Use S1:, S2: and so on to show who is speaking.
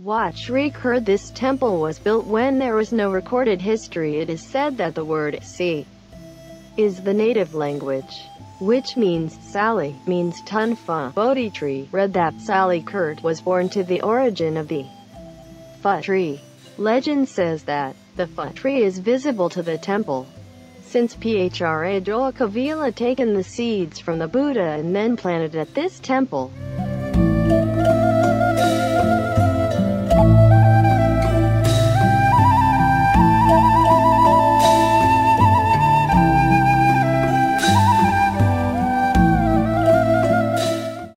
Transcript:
S1: Watch, heard this temple was built when there was no recorded history. It is said that the word Si is the native language, which means Sally, means Tunfa Bodhi tree. Read that Sally Kerd was born to the origin of the Fa tree. Legend says that the Fa tree is visible to the temple. Since Phra Kavila taken the seeds from the Buddha and then planted at this temple,